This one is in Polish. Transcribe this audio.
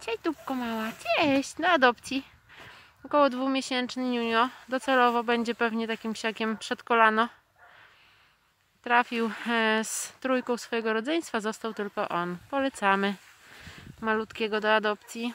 Cześć Tubko mała, cześć, do adopcji. Około dwumiesięczny Niunio. Docelowo będzie pewnie takim psiakiem przed kolano. Trafił e, z trójką swojego rodzeństwa, został tylko on. Polecamy malutkiego do adopcji.